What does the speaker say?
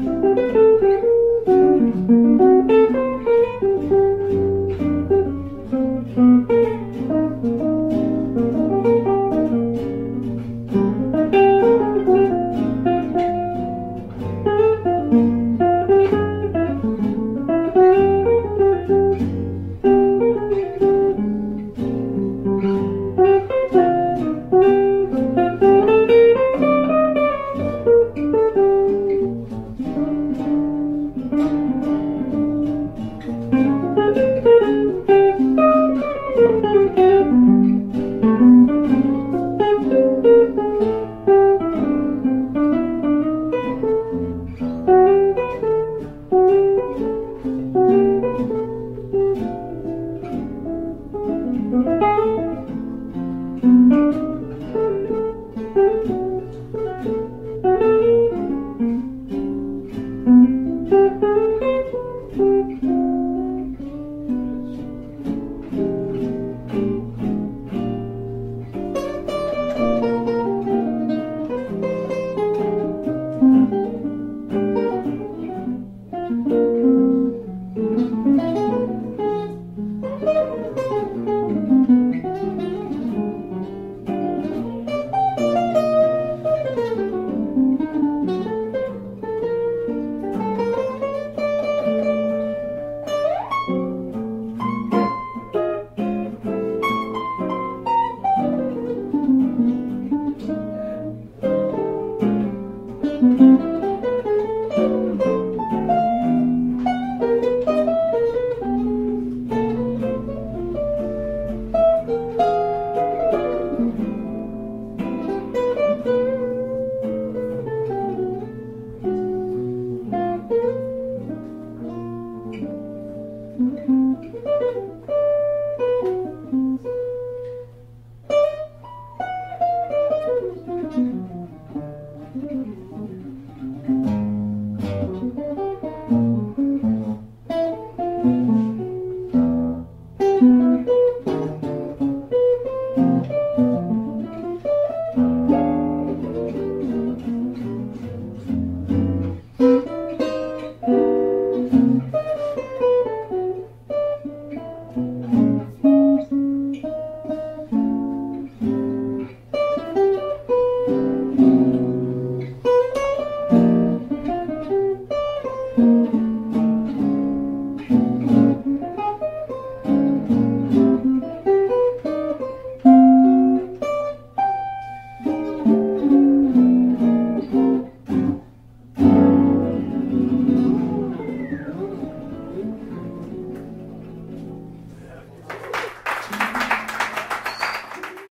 Música